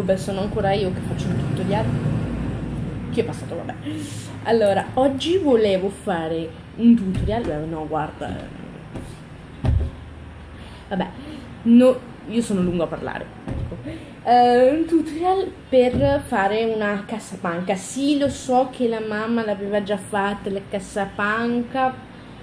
YouTube, sono ancora io che faccio il tutorial. Che è passato, vabbè. Allora, oggi volevo fare un tutorial. eh, No, guarda. Vabbè, no, io sono lungo a parlare. Eh, un tutorial per fare una cassapanca. Sì, lo so che la mamma l'aveva già fatta, la cassapanca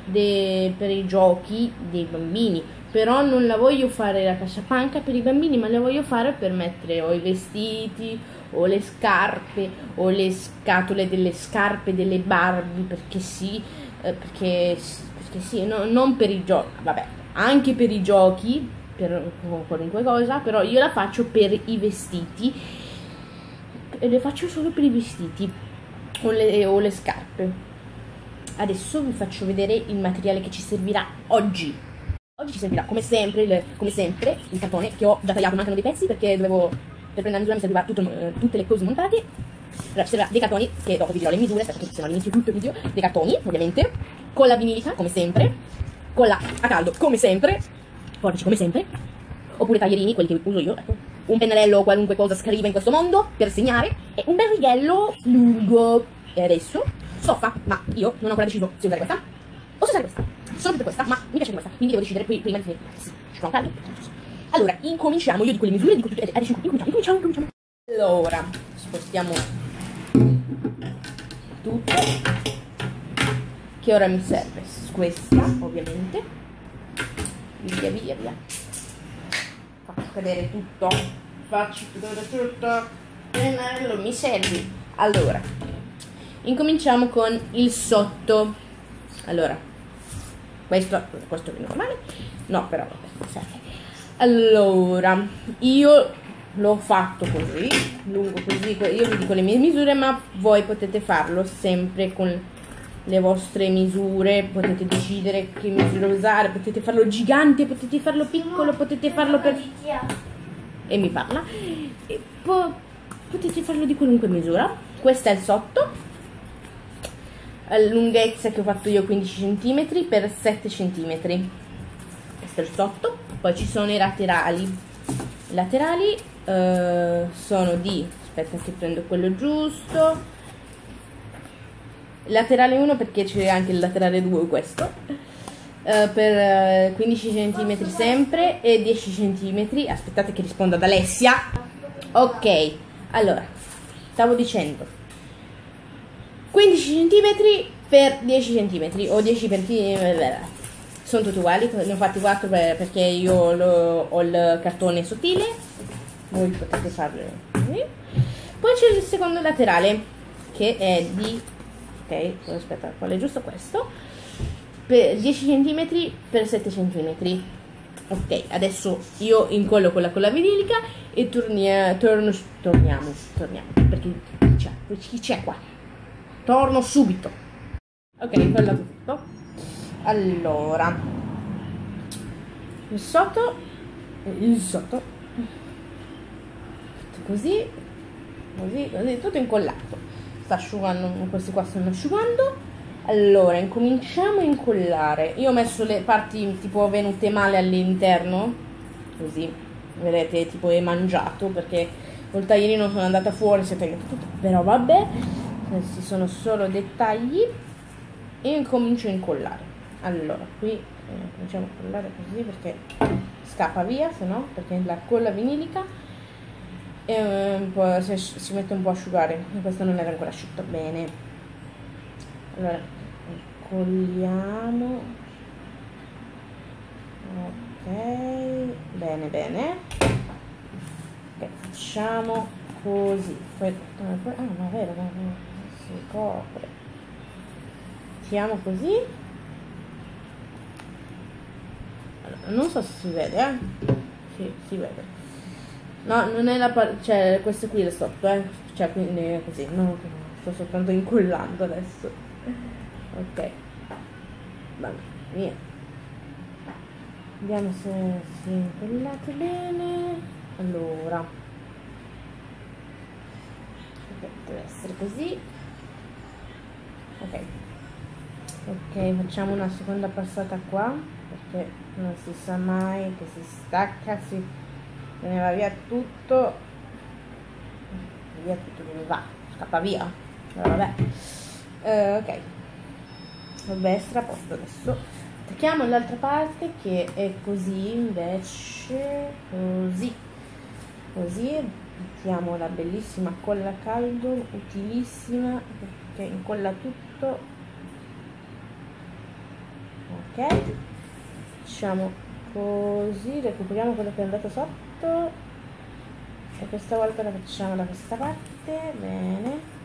de- per i giochi dei bambini. Però non la voglio fare la cassapanca per i bambini, ma la voglio fare per mettere o i vestiti, o le scarpe, o le scatole delle scarpe delle Barbie, perché sì, eh, perché, perché sì, no- non per i giochi, vabbè, anche per i giochi, per qualunque cosa, però io la faccio per i vestiti e le faccio solo per i vestiti o le, o le scarpe. Adesso vi faccio vedere il materiale che ci servirà oggi. Oggi ci servirà come sempre, il, come sempre il cartone che ho già tagliato, mancano dei pezzi perché dovevo per prendere la misura mi serviva tutto, eh, tutte le cose montate. Allora ci servirà dei cartoni che dopo vi dirò le misure, aspetta che se no all'inizio tutto il video, dei cartoni ovviamente, con la vinilica come sempre, con la a caldo come sempre, forbici come sempre, oppure taglierini, quelli che uso io, ecco. Un pennarello o qualunque cosa scriva in questo mondo per segnare e un bel righello lungo. E adesso stoffa, ma io non ho ancora deciso se usare questa o se usare questa. Sono per questa, ma mi piace questa, quindi devo decidere qui prima di finire. Sì, ci caldo. Allora, incominciamo, io dico le misure, dico tutte, eh, adesso incominciamo, incominciamo, incominciamo. Allora, spostiamo tutto. Che ora mi serve? Questa, ovviamente. Via, via, via. Faccio cadere tutto. Faccio cadere tutto. Pennello, mi serve. Allora, incominciamo con il sotto. Allora, questo, questo è normale? No, però vabbè. Allora, io l'ho fatto così, lungo così, io vi dico le mie misure, ma voi potete farlo sempre con le vostre misure, potete decidere che misura usare, potete farlo gigante, potete farlo piccolo, potete farlo per... e mi parla, e po- potete farlo di qualunque misura. Questo è il sotto, lunghezza che ho fatto io 15 cm per 7 cm. Questo è il sotto, poi ci sono i laterali. I laterali eh, sono di, aspetta che prendo quello giusto, laterale 1 perché c'è anche il laterale 2 questo. Eh, per eh, 15 cm sempre e 10 cm aspettate che risponda ad Alessia. Ok allora stavo dicendo 15 cm per 10 cm o 10 per sono tutti uguali ne ho fatti 4 per- perché io ho il cartone sottile. Voi potete farlo così. poi c'è il secondo laterale che è di ok aspetta qual è giusto questo? Per 10 cm per 7 cm ok adesso io incollo quella con la vinilica e tornia- torno, torniamo torniamo. Perché chi c'è qua torno subito. Ok incollato tutto. Allora il sotto il sotto. Così così così tutto incollato. Sta asciugando questi qua stanno asciugando. Allora incominciamo a incollare. Io ho messo le parti tipo venute male all'interno così vedete tipo è mangiato perché col taglierino sono andata fuori si è tagliato tutto. Però vabbè questi sono solo dettagli. E incomincio a incollare. Allora qui eh, cominciamo a incollare così perché scappa via se no perché la colla vinilica e po' si, si mette un po' a asciugare questo non era ancora asciutto bene. Allora incolliamo. Ok bene bene. Ok facciamo così. Poi ah no è vero no, no, si copre mettiamo così allora, non so se si vede eh sì si vede No, non è la parte, cioè questo qui è sotto, eh. Cioè quindi è così, no, sto soltanto incollando adesso. Ok. Va via. Vediamo se si è incollato bene. Allora. Deve essere così. Ok. Ok, facciamo una seconda passata qua, perché non si sa mai che si stacca, si se ne va via tutto via tutto dove va, scappa via. Vabbè. Eh, ok. Vabbè, essere a posto adesso. Attacchiamo l'altra parte che è così invece, così. Così mettiamo la bellissima colla caldo, utilissima perché incolla tutto. Ok. Facciamo così, recuperiamo quello che è andato sotto e questa volta la facciamo da questa parte, bene.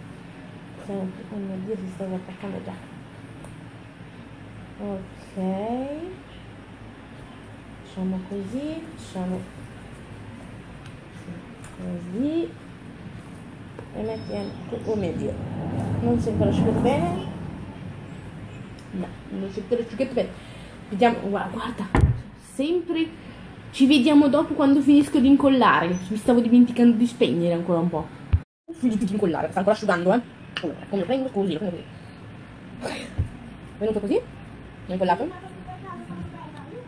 Oh mio Dio, si sta attaccando già. Ok. Facciamo così, facciamo così e mettiamo, oh mio Dio, non si è ancora asciugato bene. No, non si è ancora asciugato bene. Vediamo, guarda, guarda sempre ci vediamo dopo quando finisco di incollare. Mi stavo dimenticando di spegnere ancora un po'. Finito di incollare, sta ancora asciugando, eh. Come, come prendo così, lo prendo così. Venuto così? Ho incollato?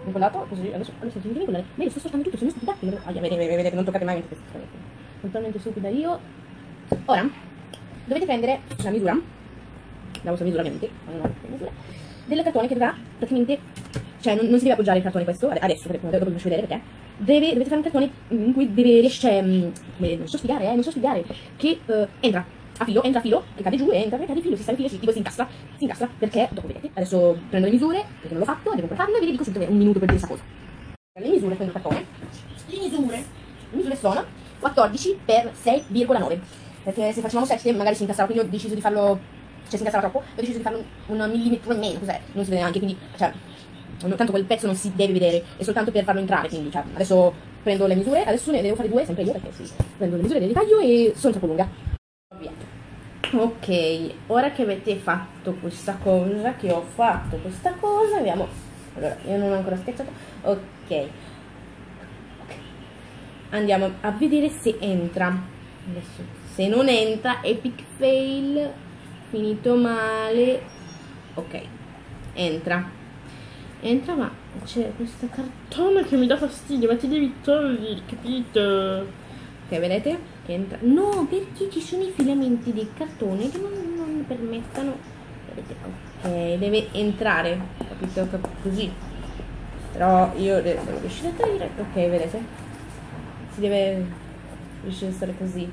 Ho incollato così, adesso, adesso finito di incollare. Ma io sto sortando tutto, sono stupida. Vedete, vedete, non toccate mai mentre sto Totalmente stupida io. Ora, dovete prendere la misura, la vostra misura ovviamente, non ho misura, del cartone che dovrà praticamente cioè non, non, si deve appoggiare il cartone questo, adesso, perché dopo vi faccio vedere perché, deve, dovete fare un cartone in cui deve riesce, mm, non so spiegare, eh, non so spiegare, che uh, entra a filo, entra a filo, e cade giù, entra, e cade filo, si in filo, si, tipo si incastra, si incastra, perché, dopo vedete, adesso prendo le misure, perché non l'ho fatto, devo ancora farlo, e vi dico subito un minuto per dire questa cosa. Le misure, prendo il cartone, le misure, le misure sono 14 per 6,9, perché se facciamo 7 magari si incastrava, quindi ho deciso di farlo, cioè si incastrava troppo, ho deciso di farlo un, millimetro in meno, cos'è, non si vede neanche, quindi, cioè, tanto quel pezzo non si deve vedere, è soltanto per farlo entrare, quindi cioè, adesso prendo le misure, adesso ne devo fare due, sempre io perché sì, prendo le misure del ritaglio e sono troppo lunga. Ok, ora che avete fatto questa cosa, che ho fatto questa cosa, andiamo, allora io non ho ancora schiacciato, ok, andiamo a vedere se entra, adesso se non entra, epic fail, finito male, ok, entra. Entra ma c'è questo cartone che mi dà fastidio ma ti devi togliere capito ok vedete? Entra. No perché ci sono i filamenti del cartone che non, non permettono vedete ok deve entrare capito? Così. Però io devo riuscire a togliere? Ok vedete? Si deve riuscire a stare così.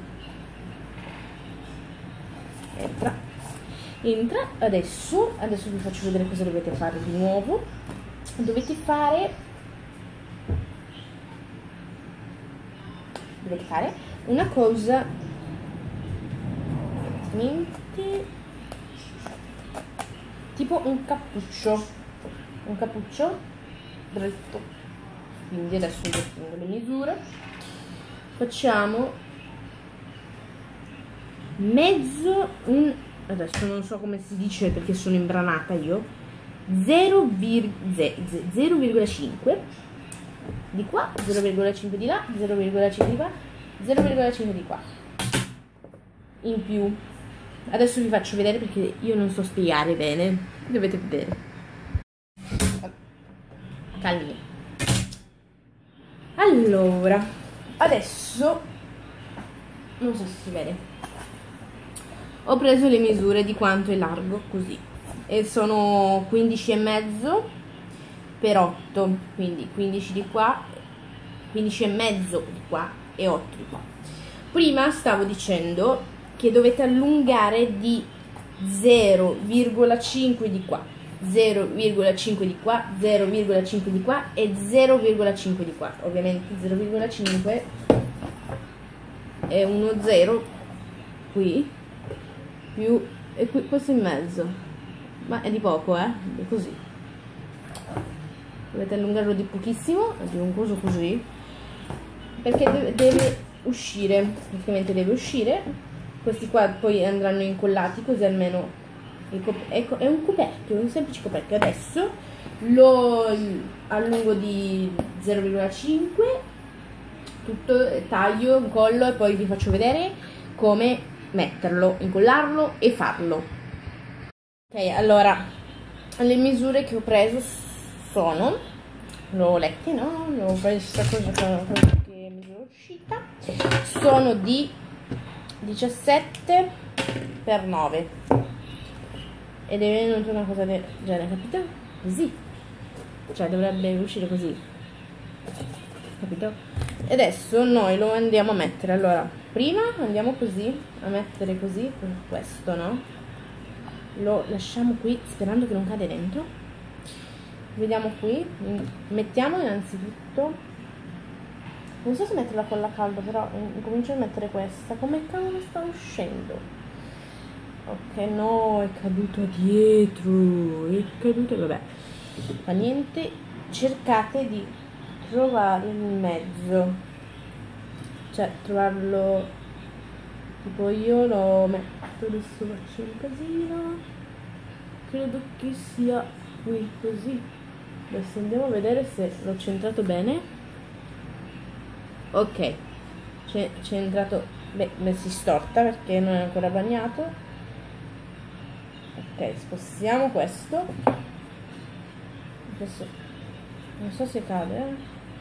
Entra. Entra. Adesso adesso vi faccio vedere cosa dovete fare di nuovo. Dovete fare dovete fare? Una cosa. Tipo un cappuccio. Un cappuccio dritto quindi adesso prendo le misure facciamo mezzo un adesso non so come si dice perché sono imbranata io. 0,5 di qua, 0,5 di là, 0,5 di qua, 0,5 di qua. In più. Adesso vi faccio vedere perché io non so spiegare bene. Dovete vedere. Calmi. Allora, adesso non so se si vede. Ho preso le misure di quanto è largo così e sono 15 e mezzo per 8 quindi 15 di qua 15 e mezzo di qua e 8 di qua. Prima stavo dicendo che dovete allungare di 0,5 di qua 0,5 di qua 0,5 di qua e 0,5 di qua. Ovviamente 0,5 è uno 0 qui più e qui questo in mezzo. Ma è di poco eh? È così dovete allungarlo di pochissimo di un coso così perché deve, uscire praticamente deve uscire. Questi qua poi andranno incollati così almeno ecco, è un coperchio un semplice coperchio. Adesso lo allungo di 0,5 tutto taglio incollo e poi vi faccio vedere come metterlo incollarlo e farlo. Ok, allora, le misure che ho preso sono, l'ho lette, no? L'ho presa cosa che misura uscita, sono di 17 per 9 ed è venuta una cosa del genere capito? così cioè dovrebbe uscire così capito? e adesso noi lo andiamo a mettere allora prima andiamo così a mettere così questo no? lo lasciamo qui sperando che non cade dentro vediamo qui mettiamo innanzitutto non so se metterla con la calda però comincio a mettere questa. Come cavolo sta uscendo? Ok no è caduto dietro è caduto vabbè. Fa niente cercate di trovare il mezzo. Cioè trovarlo tipo io lo metto adesso faccio un casino. Credo che sia qui così adesso andiamo a vedere se l'ho centrato bene. Ok c'è, entrato beh, beh, si storta perché non è ancora bagnato. Ok spostiamo questo. Adesso non so se cade eh?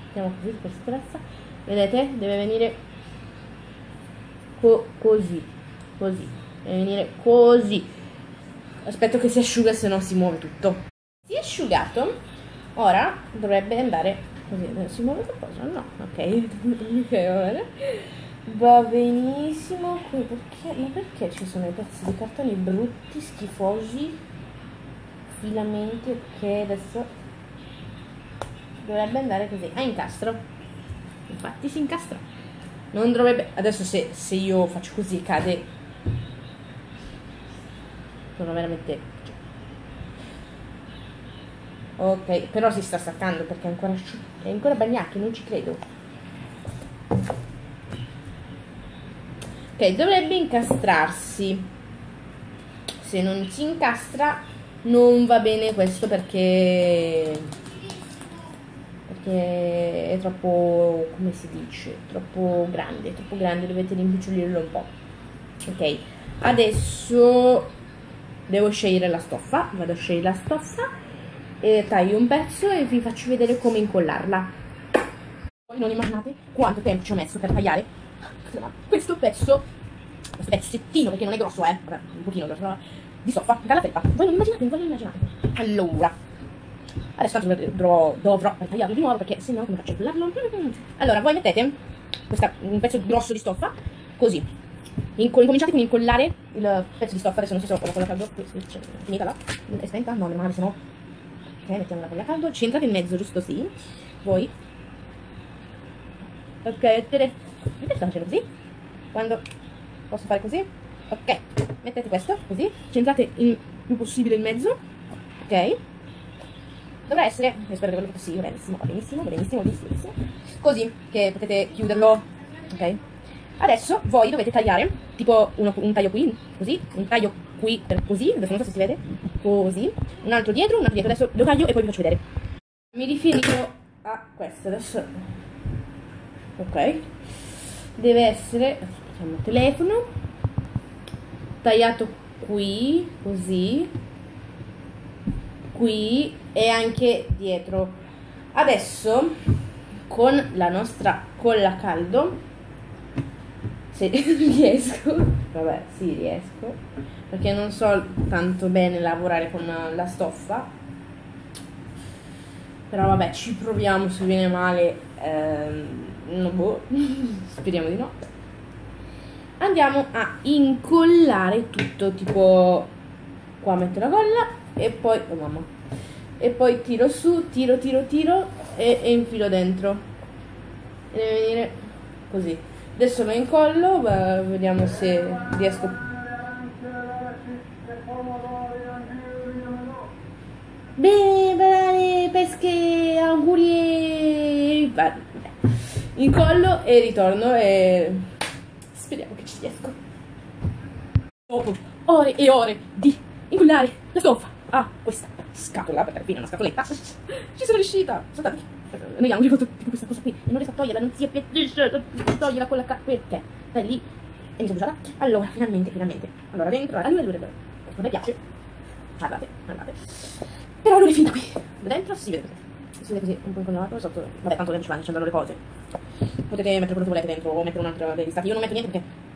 mettiamo così per sicurezza. Vedete? Deve venire co così così. Deve venire così. Aspetto che si asciuga se no si muove tutto. Si è asciugato ora dovrebbe andare Così, si muove qualcosa? No, ok, va benissimo perché, ma perché ci sono i pezzi di cartone brutti, schifosi, filamenti, ok, adesso dovrebbe andare così, ah incastro, infatti si incastra, non dovrebbe, adesso se, se io faccio così cade, sono veramente Ok, però si sta staccando perché è ancora asciutto, è ancora bagnato, non ci credo. Ok, dovrebbe incastrarsi. Se non si incastra non va bene questo perché perché è troppo come si dice troppo grande troppo grande dovete rimpicciolirlo un po' ok adesso devo scegliere la stoffa vado a scegliere la stoffa e taglio un pezzo e vi faccio vedere come incollarla. Voi non immaginate quanto tempo ci ho messo per tagliare questo pezzo, questo pezzettino, perché non è grosso, eh, vabbè, un pochino grosso, di soffa, dalla felpa. Voi non immaginate, voi non immaginate. Allora, adesso dovrò, dovrò tagliarlo di nuovo perché se no come faccio a incollarlo? Allora, voi mettete questa, un pezzo grosso di stoffa, così. Incominciate quindi a incollare il pezzo di stoffa, adesso non so se ho con la caldo, finita là, è spenta? No, male, se no ok mettiamo la foglia a caldo centrate in mezzo giusto? Sì. Voi? Ok mettete mettete facendo così. Quando posso fare così? Ok mettete questo così. Centrate il più possibile in mezzo. Ok. Dovrà essere spero che lo sì benissimo benissimo benissimo benissimo. Così che potete chiuderlo. Ok. Adesso voi dovete tagliare tipo uno, un taglio qui così. Un taglio qui per così adesso non so se si vede così. Un altro dietro un altro dietro. Adesso lo taglio e poi vi faccio vedere. Mi riferisco a questo. Adesso ok. Deve essere aspettiamo il telefono. Tagliato qui così. Qui e anche dietro. Adesso con la nostra colla caldo. Se riesco. Vabbè sì riesco perché non so tanto bene lavorare con la stoffa. Però vabbè ci proviamo se viene male ehm, no, boh. speriamo di no. Andiamo a incollare tutto tipo qua metto la colla e poi oh mamma e poi tiro su tiro tiro tiro e, e infilo dentro. E deve venire così. Adesso lo incollo vediamo se riesco bene banane pesche auguri incollo e ritorno e speriamo che ci riesco. Dopo ore e ore di incollare la stoffa a questa scatola perché fine una scatoletta. Ci sono riuscita. Guardate abbiamo fatto tipo questa cosa qui. Non riesco a toglierla non si appiattisce toglierla con la ca perché? Stai lì e mi sono bruciata allora finalmente finalmente. Allora dentro luna dovrebbe questo mi piace. Guardate guardate però non è finita qui dentro si vede si vede così un po' incollato sotto vabbè tanto dentro ci vanno le cose potete mettere quello che volete dentro o mettere un'altra stati io non metto niente perché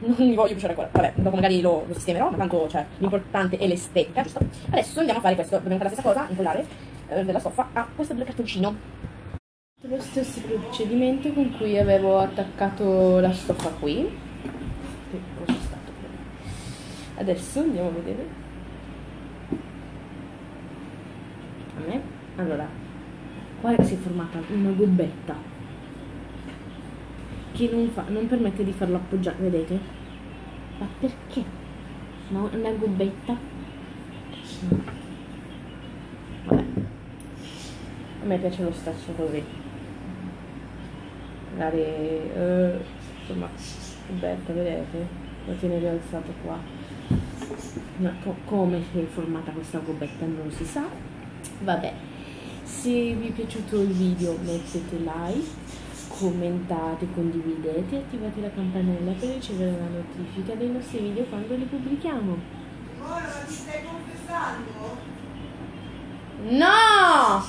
non mi voglio bruciare ancora. Vabbè, dopo magari lo, lo sistemerò, ma tanto cioè, l'importante è l'estetica, giusto? Adesso andiamo a fare questo, dobbiamo fare la stessa cosa, incollare eh, della stoffa a questo bel cartoncino. Lo stesso procedimento con cui avevo attaccato la stoffa qui. Adesso andiamo a vedere. A me? Allora, qua si è formata una gobbetta che non, fa, non permette di farlo appoggiare, vedete? Ma perché? Ma una gobbetta? Vabbè. A me piace lo stesso così. Magari, eh, insomma, gobbetta, vedete? Lo tiene rialzato qua. Ma co- come si è formata questa gobbetta non si sa. Vabbè, se vi è piaciuto il video mettete like, commentate, condividete e attivate la campanella per ricevere la notifica dei nostri video quando li pubblichiamo. Ora ma ti stai confessando? No!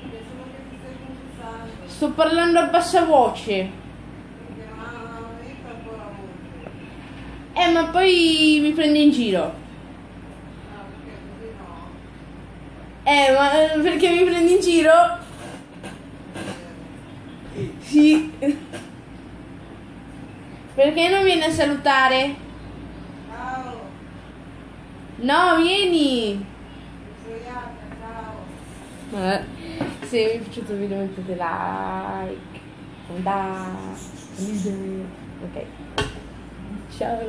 Perché solo che ti stai confessando? Sto parlando a bassa voce. Eh, ma poi mi prende in giro. Ah, perché così no? Eh, ma perché mi prendi in giro? Sì. Perché non vieni a salutare? Ciao, No, vieni. ciao. Eh, se vi è piaciuto il video mettete like, condividete. Ok. Ciao.